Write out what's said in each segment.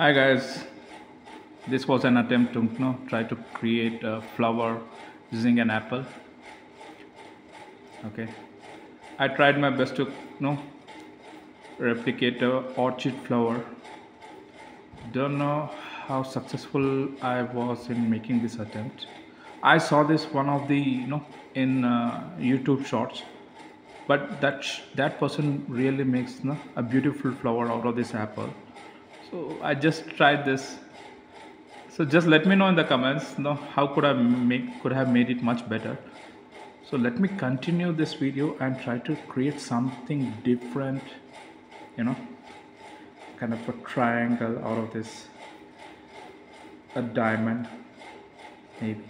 Hi guys, this was an attempt to you know, try to create a flower using an apple. Okay, I tried my best to you know replicate a orchid flower. Don't know how successful I was in making this attempt. I saw this one of the you know in uh, YouTube shorts, but that that person really makes you know, a beautiful flower out of this apple. So I just tried this. So just let me know in the comments, you know, how could I make could have made it much better. So let me continue this video and try to create something different, you know, kind of a triangle out of this, a diamond, maybe.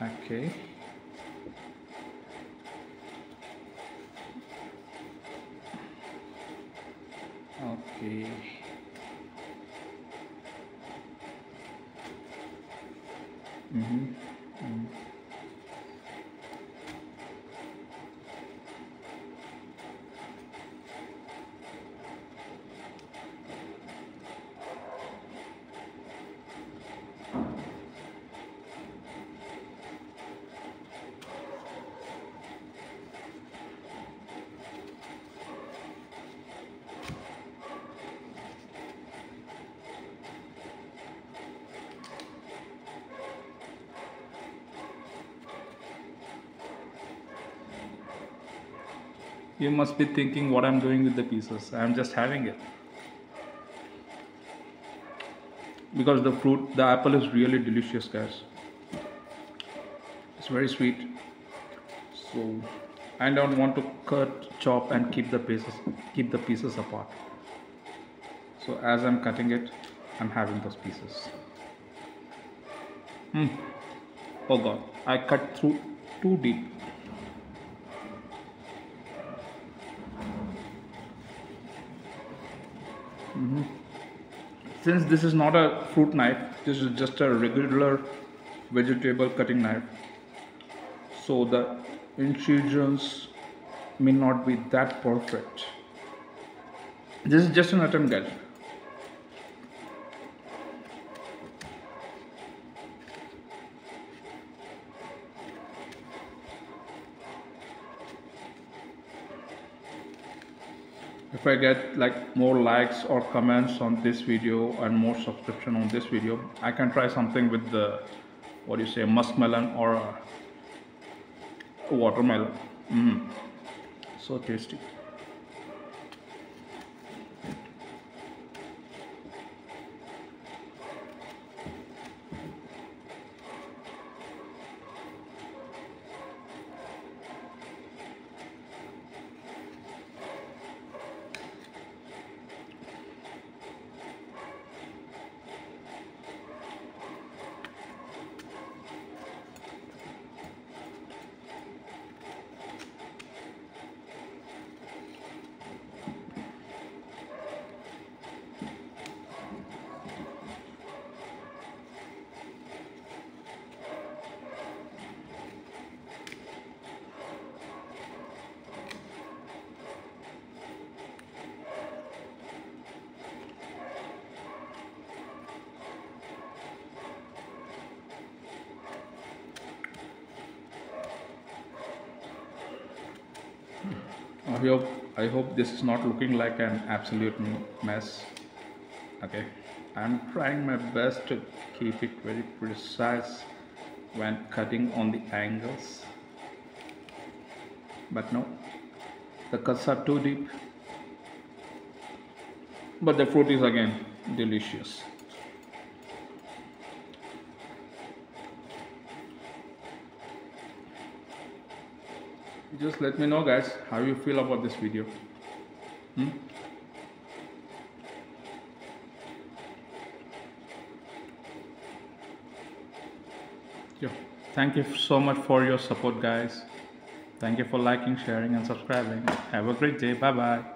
Okay. Okay. Mm-hmm. You must be thinking what I'm doing with the pieces. I'm just having it. Because the fruit, the apple is really delicious, guys. It's very sweet. So I don't want to cut, chop, and keep the pieces, keep the pieces apart. So as I'm cutting it, I'm having those pieces. Hmm. Oh God, I cut through too deep. Mm-hmm. Since this is not a fruit knife, this is just a regular vegetable cutting knife. So the incisions may not be that perfect. This is just an attempt, guys. If I get like more likes or comments on this video and more subscription on this video I can try something with the what do you say muskmelon or watermelon mm. so tasty I hope I hope this is not looking like an absolute mess. Okay, I'm trying my best to keep it very precise when cutting on the angles. But no, the cuts are too deep. But the fruit is again delicious. Just let me know, guys, how you feel about this video. Hmm? Yeah. Thank you so much for your support, guys. Thank you for liking, sharing, and subscribing. Have a great day. Bye bye.